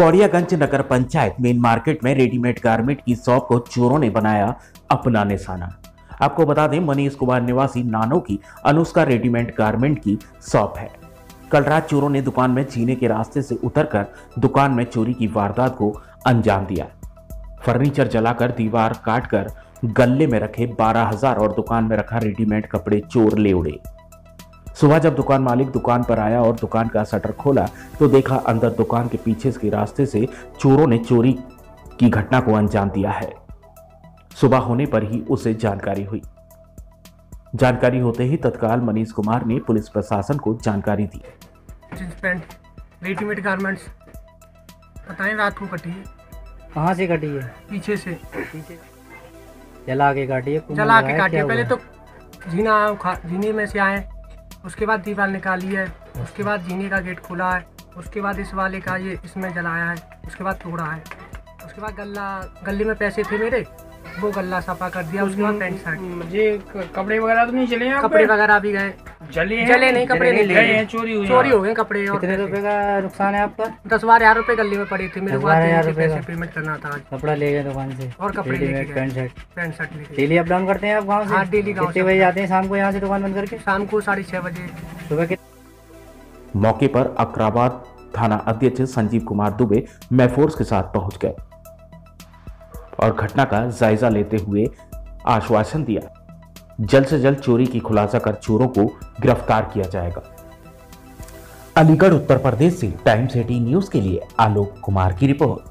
कौड़ियागंज नगर panchayat main market में readymade garment की शॉप को चोरों ने बनाया अपना निशाना। आपको बता दें, मनीष कुमार निवासी नानो की अनुष्का रेडीमेड गारमेंट की शॉप है। कल रात चोरों ने दुकान में जीने के रास्ते से उतरकर दुकान में चोरी की वारदात को अंजाम दिया। फर्नीचर जलाकर दीवार काटकर गल्ले में रखे बारह हज़ार और दुकान में रखा रेडीमेड कपड़े चोर ले उड़े। सुबह जब दुकान मालिक दुकान पर आया और दुकान का शटर खोला तो देखा अंदर दुकान के पीछे के रास्ते से चोरों ने चोरी की घटना को अंजाम दिया है। सुबह होने पर ही उसे जानकारी हुई। जानकारी होते ही तत्काल मनीष कुमार ने पुलिस प्रशासन को जानकारी दी। जींस पैंट रेडीमेड गारमेंट्स बताएँ रात को कटी है। कहाँ से कटी है? पीछे से। पीछे। जला के काटी है जला के काटी है। पहले तो जीना जीने में से आए। उसके बाद दीवार निकाली है उसके बाद जीने का गेट खुला है उसके बाद इस वाले का ये इसमें जलाया है उसके बाद तोड़ा है। उसके बाद गल्ला गले में पैसे थे मेरे वो गल्ला सफ़ा कर दिया उसके बाद पैंट शर्ट मुझे कपड़े वगैरह तो नहीं चले कपड़े वगैरह भी गए। जले जले नहीं कपड़े नहीं गए ले हैं चोरी हुई चोरी हो गए कपड़े और कितने रुपए का नुकसान है आपका दस बारह हज़ार रुपए गले में पड़े थे मेरे को बारह हज़ार रुपए पैसे पेमेंट करना था कपड़ा ले गए दुकान से। और कपड़े। Pant shirt pant shirt daily up down करते हैं आप गाँव से? हाँ, daily गाँव कितने से बजे जाते हैं शाम को यहाँ से दुकान बंद करके? शाम को साढ़े छः बजे। सुबह के मौके पर अकराबाद थाना अध्यक्ष संजीव कुमार दुबे मैफोर्स के साथ पहुँच गए और घटना का जायजा लेते हुए आश्वासन दिया। जल्द से जल्द चोरी की खुलासा कर चोरों को गिरफ़्तार किया जाएगा। अलीगढ़, उत्तर प्रदेश से टाइम्स एटी न्यूज़ के लिए आलोक कुमार की रिपोर्ट।